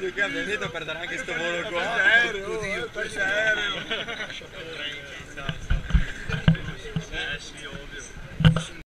Yo que a Benito, perdona que.